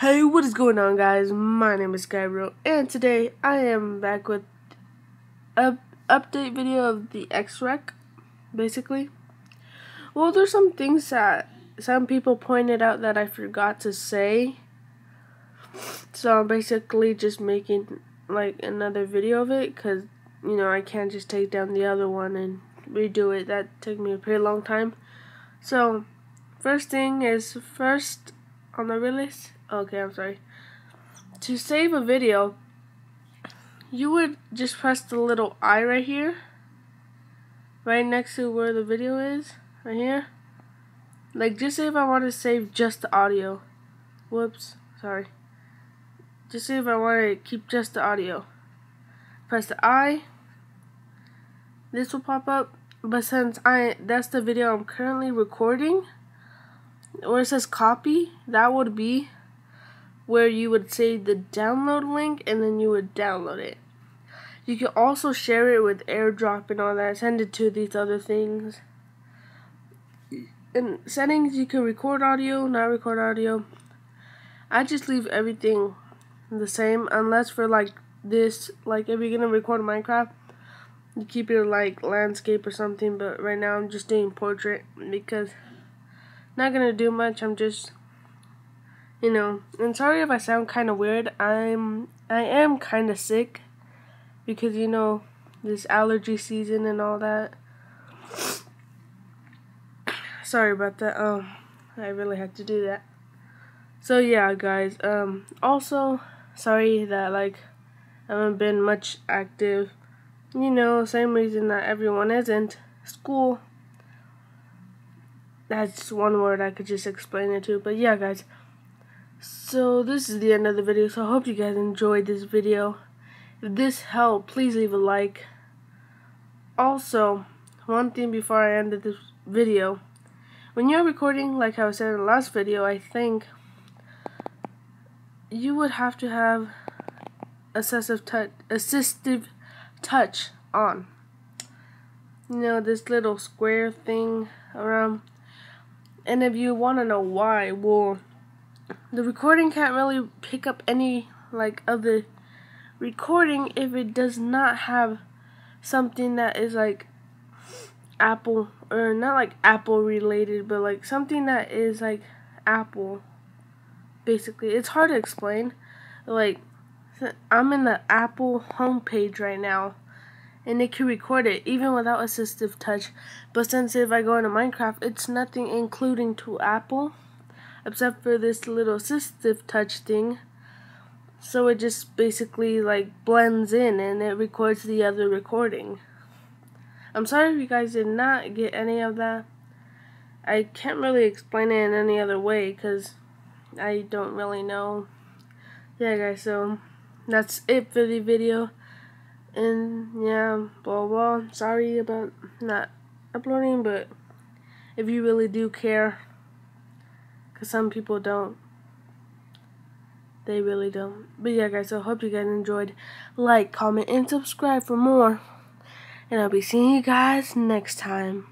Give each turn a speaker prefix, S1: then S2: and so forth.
S1: Hey, what is going on, guys? My name is Gabriel, and today I am back with a update video of the X-Rec, basically. Well, there's some things that some people pointed out that I forgot to say, so I'm basically just making like another video of it, cause you know I can't just take down the other one and redo it. That took me a pretty long time. So, first thing is first on the release Okay, I'm sorry. To save a video, you would just press the little I right here, right next to where the video is, right here. Like, just say if I want to save just the audio. Whoops, sorry. Just say if I want to keep just the audio. Press the I. This will pop up, but since I that's the video I'm currently recording, where it says copy, that would be where you would save the download link and then you would download it. You can also share it with AirDrop and all that, send it to these other things. In settings, you can record audio, not record audio. I just leave everything the same unless for like this, like if you're gonna record Minecraft, you keep it like landscape or something, but right now I'm just doing portrait because not gonna do much, I'm just you know, and sorry if I sound kind of weird. I'm I am kind of sick because you know this allergy season and all that. Sorry about that. Um, I really had to do that. So yeah, guys. Um, also sorry that like I haven't been much active. You know, same reason that everyone isn't. School. That's one word I could just explain it to. But yeah, guys. So this is the end of the video, so I hope you guys enjoyed this video. If this helped, please leave a like. Also, one thing before I end this video. When you're recording, like I was saying in the last video, I think you would have to have assistive touch, assistive touch on. You know, this little square thing around. And if you want to know why, well, the recording can't really pick up any like of the recording if it does not have something that is like Apple or not like Apple related but like something that is like Apple basically. It's hard to explain. Like I'm in the Apple homepage right now and it can record it even without assistive touch but since if I go into Minecraft it's nothing including to Apple except for this little assistive touch thing. So it just basically like blends in and it records the other recording. I'm sorry if you guys did not get any of that. I can't really explain it in any other way because I don't really know. Yeah guys, so that's it for the video. And yeah, blah blah. Sorry about not uploading, but if you really do care, because some people don't. They really don't. But yeah, guys, so I hope you guys enjoyed. Like, comment, and subscribe for more. And I'll be seeing you guys next time.